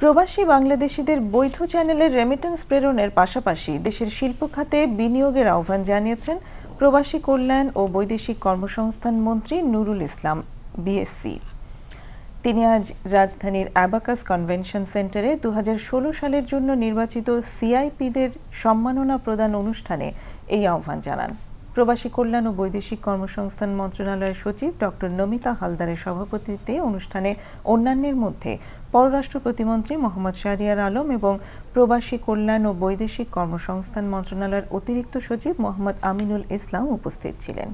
প্রবাসী বাংলাদেশিদের বৈধ চ্যানেলের রেমিটেন্স প্রেরণের পাশাপাশি দেশের শিল্প খাতে বিনিয়োগের আহ্বান জানিয়েছেন প্রবাসী কল্যাণ ও বৈদেশিক কর্মসংস্থান মন্ত্রী নুরুল ইসলাম বিএসসি তিনি আজ রাজধানীর অ্যাবাকাস কনভেনশন সেন্টারে দু হাজার ষোলো সালের জন্য নির্বাচিত সিআইপিদের সম্মাননা প্রদান অনুষ্ঠানে এই আহ্বান জানান। প্রবাসী কল্যাণ ও বৈদেশিক কর্মসংস্থান মন্ত্রণালয়ের সচিব ডক্টর নমিতা হালদারের সভাপতিত্বে অনুষ্ঠানে অন্যান্যের মধ্যে পররাষ্ট্র প্রতিমন্ত্রী মোহাম্মদ শাহরিয়ার আলম এবং প্রবাসী কল্যাণ ও বৈদেশিক কর্মসংস্থান মন্ত্রণালয়ের অতিরিক্ত সচিব মোহাম্মদ আমিনুল ইসলাম উপস্থিত ছিলেন।